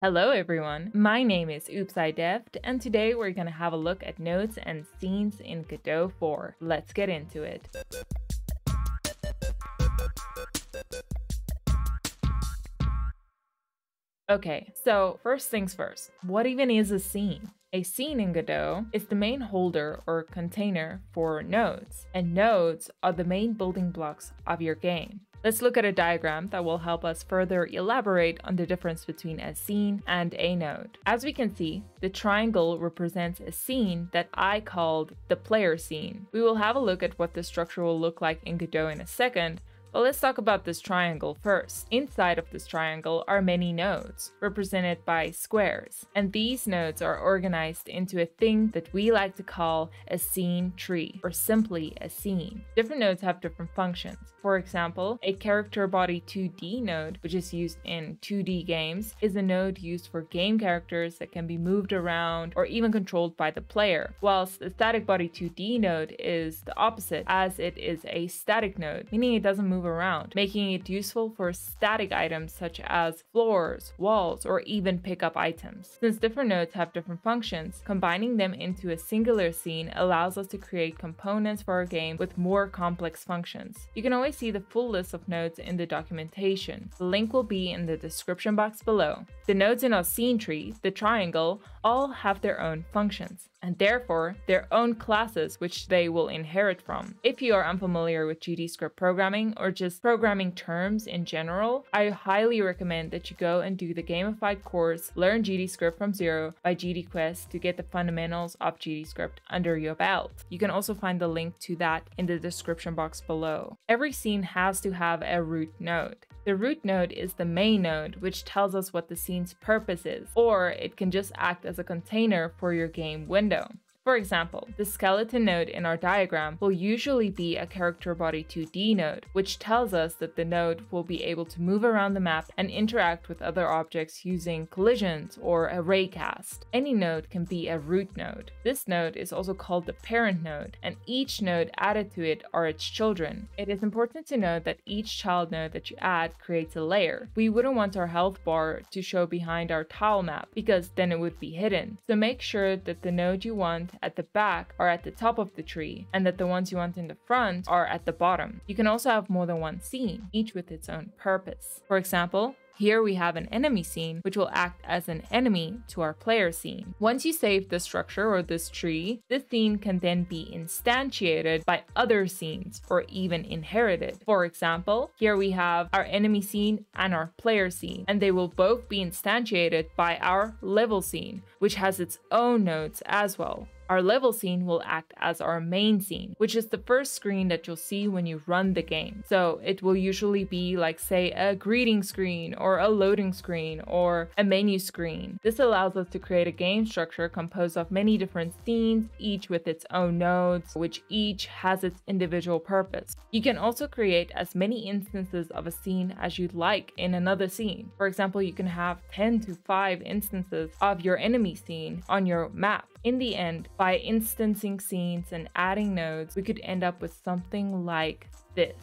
Hello everyone, my name is Oops I Dev'd, and today we're gonna have a look at nodes and scenes in Godot 4. Let's get into it. Okay, so first things first, what even is a scene? A scene in Godot is the main holder or container for nodes, and nodes are the main building blocks of your game. Let's look at a diagram that will help us further elaborate on the difference between a scene and a node. As we can see, the triangle represents a scene that I called the player scene. We will have a look at what the structure will look like in Godot in a second, but let's talk about this triangle first. Inside of this triangle are many nodes, represented by squares, and these nodes are organized into a thing that we like to call a scene tree, or simply a scene. Different nodes have different functions. For example, a character body 2D node, which is used in 2D games, is a node used for game characters that can be moved around or even controlled by the player, whilst the static body 2D node is the opposite, as it is a static node, meaning it doesn't move move around, making it useful for static items such as floors, walls, or even pickup items. Since different nodes have different functions, combining them into a singular scene allows us to create components for our game with more complex functions. You can always see the full list of nodes in the documentation. The link will be in the description box below. The nodes in our scene tree, the triangle, all have their own functions and therefore their own classes which they will inherit from. If you are unfamiliar with GDScript programming or just programming terms in general, I highly recommend that you go and do the gamified course Learn GDScript from Zero by GDQuest to get the fundamentals of GDScript under your belt. You can also find the link to that in the description box below. Every scene has to have a root node. The root node is the main node, which tells us what the scene's purpose is, or it can just act as a container for your game window. For example, the skeleton node in our diagram will usually be a character body 2D node, which tells us that the node will be able to move around the map and interact with other objects using collisions or a raycast. Any node can be a root node. This node is also called the parent node, and each node added to it are its children. It is important to note that each child node that you add creates a layer. We wouldn't want our health bar to show behind our tile map because then it would be hidden. So make sure that the node you want at the back are at the top of the tree, and that the ones you want in the front are at the bottom. You can also have more than one scene, each with its own purpose. For example, here we have an enemy scene, which will act as an enemy to our player scene. Once you save this structure or this tree, this scene can then be instantiated by other scenes or even inherited. For example, here we have our enemy scene and our player scene, and they will both be instantiated by our level scene, which has its own nodes as well. Our level scene will act as our main scene, which is the first screen that you'll see when you run the game. So it will usually be like say a greeting screen or a loading screen or a menu screen. This allows us to create a game structure composed of many different scenes, each with its own nodes, which each has its individual purpose. You can also create as many instances of a scene as you'd like in another scene. For example, you can have 10 to 5 instances of your enemy scene on your map. In the end, by instancing scenes and adding nodes, we could end up with something like this.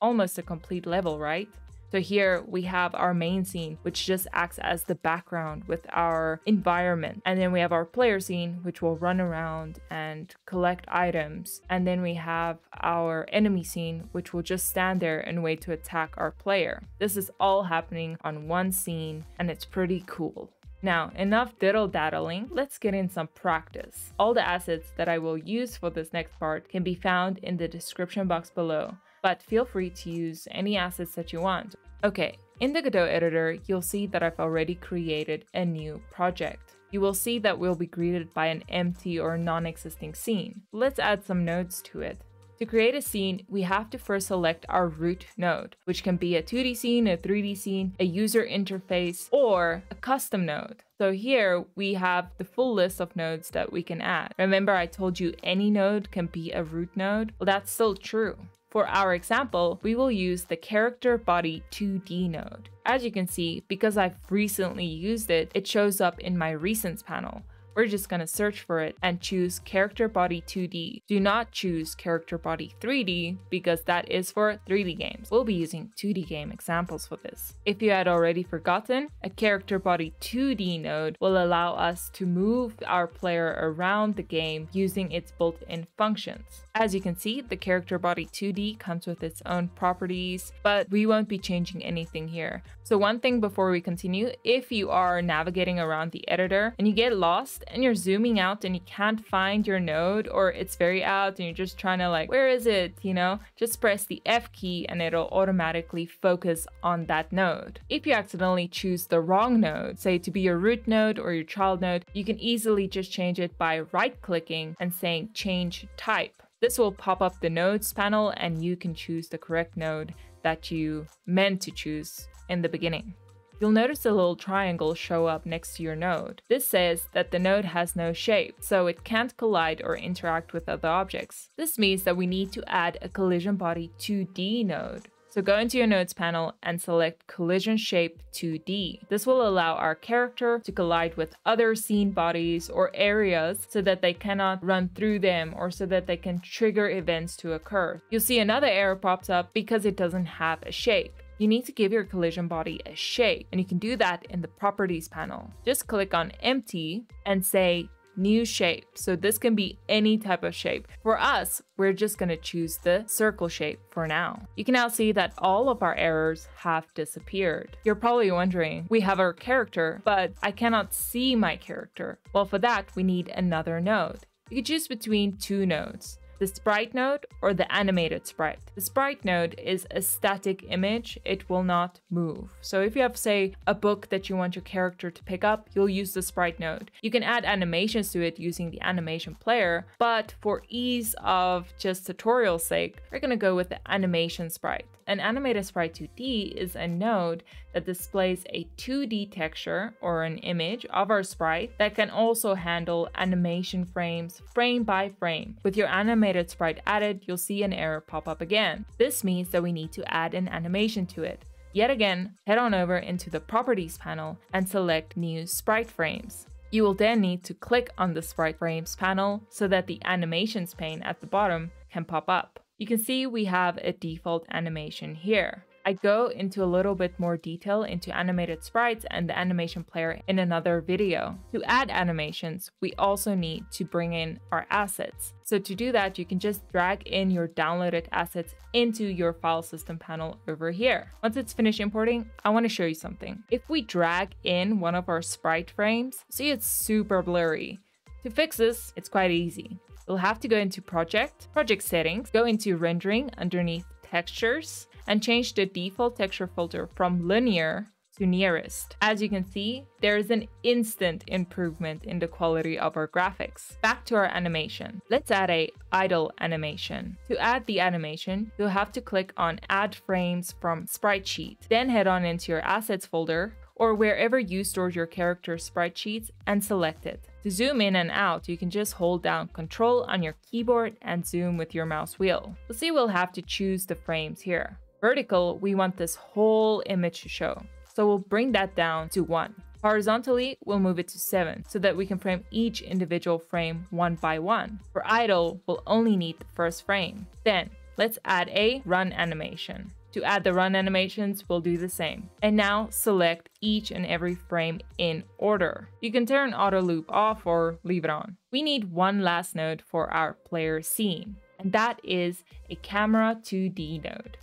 Almost a complete level, right? So here we have our main scene, which just acts as the background with our environment. And then we have our player scene, which will run around and collect items. And then we have our enemy scene, which will just stand there and wait to attack our player. This is all happening on one scene, and it's pretty cool. Now, enough diddle daddling, let's get in some practice. All the assets that I will use for this next part can be found in the description box below, but feel free to use any assets that you want. Okay, in the Godot editor, you'll see that I've already created a new project. You will see that we'll be greeted by an empty or non-existing scene. Let's add some nodes to it. To create a scene, we have to first select our root node, which can be a 2D scene, a 3D scene, a user interface, or a custom node. So here we have the full list of nodes that we can add. Remember I told you any node can be a root node? Well, that's still true. For our example, we will use the character body 2D node. As you can see, because I've recently used it, it shows up in my recents panel. We're just going to search for it and choose character body 2D. Do not choose character body 3D because that is for 3D games. We'll be using 2D game examples for this. If you had already forgotten, a character body 2D node will allow us to move our player around the game using its built-in functions. As you can see, the character body 2D comes with its own properties, but we won't be changing anything here. So one thing before we continue, if you are navigating around the editor and you get lost and you're zooming out and you can't find your node or it's very out and you're just trying to like, where is it? You know, just press the F key and it'll automatically focus on that node. If you accidentally choose the wrong node, say to be your root node or your child node, you can easily just change it by right clicking and saying change type. This will pop up the nodes panel and you can choose the correct node that you meant to choose in the beginning. You'll notice a little triangle show up next to your node. This says that the node has no shape, so it can't collide or interact with other objects. This means that we need to add a collision body 2D node. So go into your nodes panel and select collision shape 2D. This will allow our character to collide with other scene bodies or areas so that they cannot run through them or so that they can trigger events to occur. You'll see another error pops up because it doesn't have a shape. You need to give your collision body a shape and you can do that in the properties panel. Just click on empty and say new shape. So this can be any type of shape. For us, we're just going to choose the circle shape for now. You can now see that all of our errors have disappeared. You're probably wondering, we have our character, but I cannot see my character. Well, for that, we need another node. You can choose between two nodes the sprite node or the animated sprite. The sprite node is a static image, it will not move. So if you have, say, a book that you want your character to pick up, you'll use the sprite node. You can add animations to it using the animation player, but for ease of just tutorial sake, we're gonna go with the animation sprite. An animated sprite 2D is a node that displays a 2D texture or an image of our sprite that can also handle animation frames frame by frame. With your animated sprite added, you'll see an error pop up again. This means that we need to add an animation to it. Yet again, head on over into the Properties panel and select New Sprite Frames. You will then need to click on the Sprite Frames panel so that the Animations pane at the bottom can pop up. You can see we have a default animation here. I go into a little bit more detail into animated sprites and the animation player in another video. To add animations, we also need to bring in our assets. So to do that, you can just drag in your downloaded assets into your file system panel over here. Once it's finished importing, I want to show you something. If we drag in one of our sprite frames, see it's super blurry. To fix this, it's quite easy. You'll have to go into Project, Project Settings, go into Rendering underneath Textures, and change the default texture filter from Linear to Nearest. As you can see, there is an instant improvement in the quality of our graphics. Back to our animation. Let's add a idle animation. To add the animation, you'll have to click on Add Frames from Sprite Sheet. Then head on into your Assets folder, or wherever you stored your character's sprite sheets and select it. To zoom in and out, you can just hold down Control on your keyboard and zoom with your mouse wheel. You'll see we'll have to choose the frames here. Vertical, we want this whole image to show, so we'll bring that down to 1. Horizontally, we'll move it to 7 so that we can frame each individual frame one by one. For idle, we'll only need the first frame. Then, let's add a run animation. To add the run animations, we'll do the same. And now select each and every frame in order. You can turn auto loop off or leave it on. We need one last node for our player scene, and that is a camera 2D node.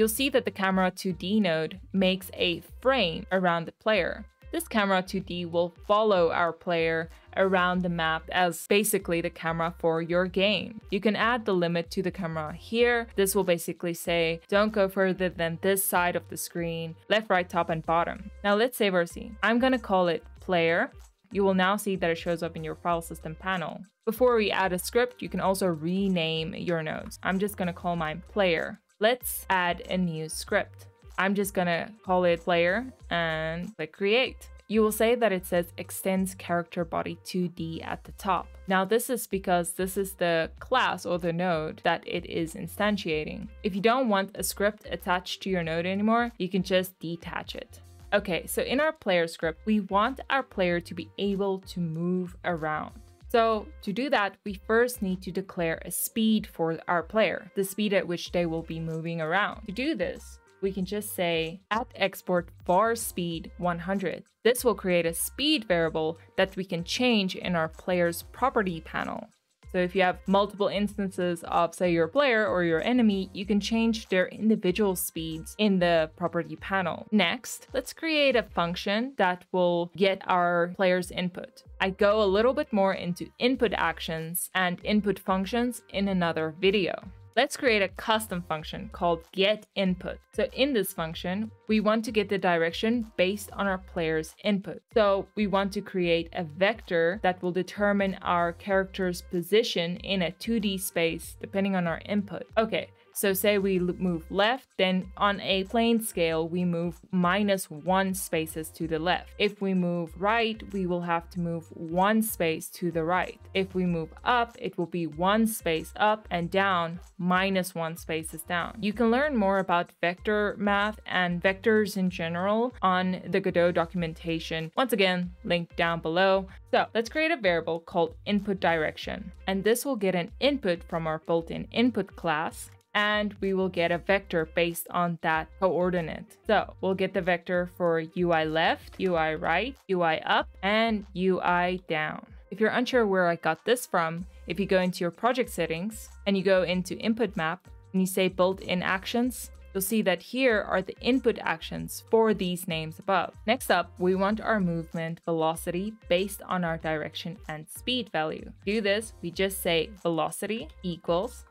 You'll see that the camera 2D node makes a frame around the player. This camera 2D will follow our player around the map as basically the camera for your game. You can add the limit to the camera here. This will basically say, don't go further than this side of the screen, left, right, top, and bottom. Now let's save our scene. I'm gonna call it player. You will now see that it shows up in your file system panel. Before we add a script, you can also rename your nodes. I'm just gonna call mine player. Let's add a new script. I'm just gonna call it player and click create. You will say that it says extends character body 2D at the top. Now this is because this is the class or the node that it is instantiating. If you don't want a script attached to your node anymore, you can just detach it. Okay, so in our player script, we want our player to be able to move around. So to do that, we first need to declare a speed for our player, the speed at which they will be moving around. To do this, we can just say at export var speed 100. This will create a speed variable that we can change in our player's property panel. So if you have multiple instances of, say, your player or your enemy, you can change their individual speeds in the property panel. Next, let's create a function that will get our player's input. I go a little bit more into input actions and input functions in another video. Let's create a custom function called getInput. So in this function, we want to get the direction based on our player's input. So we want to create a vector that will determine our character's position in a 2D space depending on our input. Okay, so say we move left, then on a plane scale, we move minus one spaces to the left. If we move right, we will have to move one space to the right. If we move up, it will be one space up and down, minus one spaces down. You can learn more about vector math and vectors in general on the Godot documentation. Once again, linked down below. So let's create a variable called input direction. And this will get an input from our built-in input class and we will get a vector based on that coordinate. So we'll get the vector for UI left, UI right, UI up, and UI down. If you're unsure where I got this from, if you go into your project settings and you go into input map and you say built-in actions, you'll see that here are the input actions for these names above. Next up, we want our movement velocity based on our direction and speed value. To do this, we just say velocity equals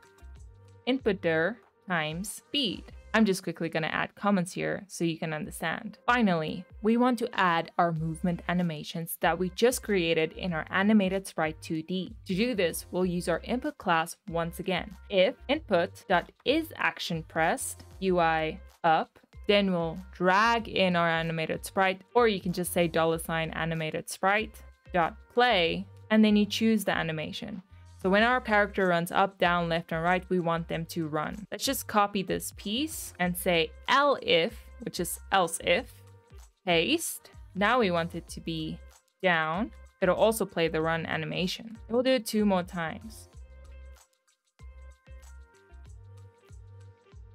input dir times speed. I'm just quickly going to add comments here so you can understand. Finally, we want to add our movement animations that we just created in our animated sprite 2D. To do this, we'll use our input class once again. If input.isActionPressed UI up, then we'll drag in our animated sprite, or you can just say dollar sign animated sprite dot play, and then you choose the animation. So when our character runs up, down, left, and right, we want them to run. Let's just copy this piece and say elif, which is else if, paste. Now we want it to be down. It'll also play the run animation. We'll do it two more times.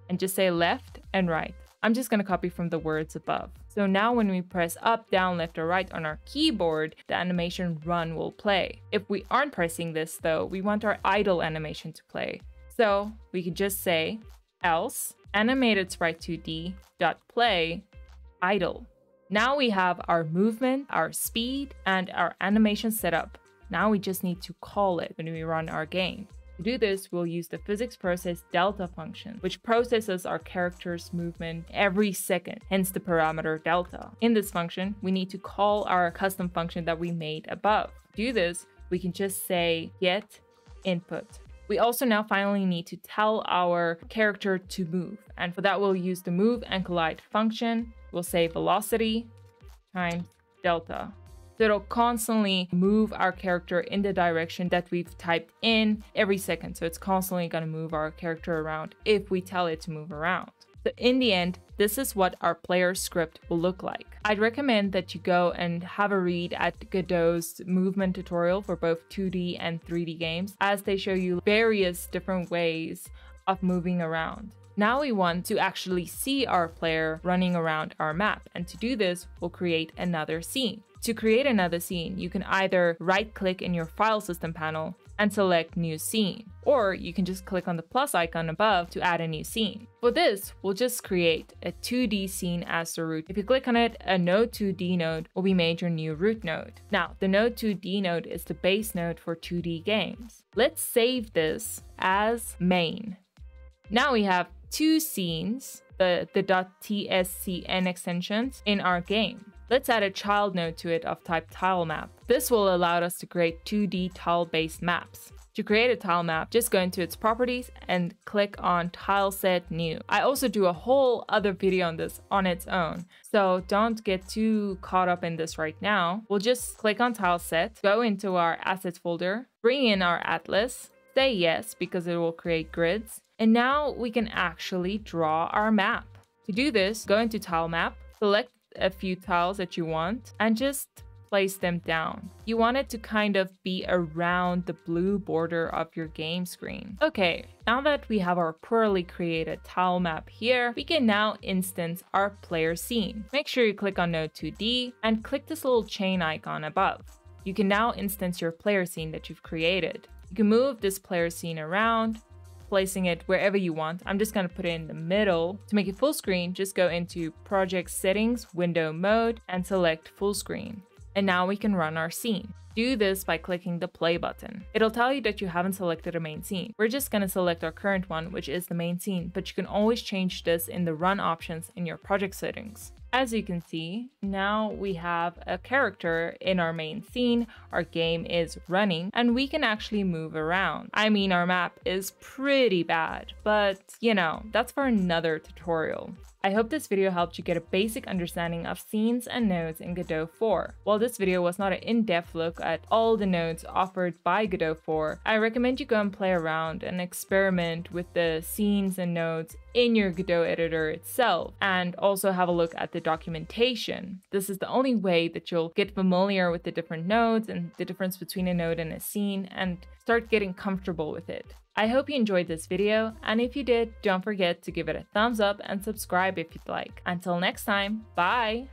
And just say left and right. I'm just to copy from the words above. So now when we press up, down, left, or right on our keyboard, the animation run will play. If we aren't pressing this though, we want our idle animation to play. So we could just say else animated sprite 2D dot play idle. Now we have our movement, our speed, and our animation set up. Now we just need to call it when we run our game. To do this, we'll use the physics process delta function, which processes our character's movement every second, hence the parameter delta. In this function, we need to call our custom function that we made above. To do this, we can just say get input. We also now finally need to tell our character to move. And for that, we'll use the move and collide function. We'll say velocity times delta. So it'll constantly move our character in the direction that we've typed in every second. So it's constantly going to move our character around if we tell it to move around. So in the end, this is what our player script will look like. I'd recommend that you go and have a read at Godot's movement tutorial for both 2D and 3D games as they show you various different ways of moving around. Now we want to actually see our player running around our map and to do this, we'll create another scene. To create another scene, you can either right click in your file system panel and select new scene, or you can just click on the plus icon above to add a new scene. For this, we'll just create a 2D scene as the root. If you click on it, a node 2D node will be made your new root node. Now, the node 2D node is the base node for 2D games. Let's save this as main. Now we have two scenes, the, the .tscn extensions in our game. Let's add a child node to it of type tilemap. This will allow us to create 2D tile-based maps. To create a tile map, just go into its properties and click on tile set new. I also do a whole other video on this on its own, so don't get too caught up in this right now. We'll just click on tile set, go into our assets folder, bring in our atlas, say yes because it will create grids, and now we can actually draw our map. To do this, go into tile map, select a few tiles that you want and just place them down. You want it to kind of be around the blue border of your game screen. Okay, now that we have our poorly created tile map here, we can now instance our player scene. Make sure you click on Node 2D and click this little chain icon above. You can now instance your player scene that you've created. You can move this player scene around, placing it wherever you want. I'm just going to put it in the middle. To make it full screen, just go into Project Settings, Window Mode, and select Full Screen and now we can run our scene. Do this by clicking the play button. It'll tell you that you haven't selected a main scene. We're just gonna select our current one, which is the main scene, but you can always change this in the run options in your project settings. As you can see, now we have a character in our main scene, our game is running, and we can actually move around. I mean, our map is pretty bad, but you know, that's for another tutorial. I hope this video helped you get a basic understanding of scenes and nodes in Godot 4. While this video was not an in-depth look at all the nodes offered by Godot 4, I recommend you go and play around and experiment with the scenes and nodes in your Godot editor itself, and also have a look at the documentation. This is the only way that you'll get familiar with the different nodes and the difference between a node and a scene, and start getting comfortable with it. I hope you enjoyed this video, and if you did, don't forget to give it a thumbs up and subscribe if you'd like. Until next time, bye!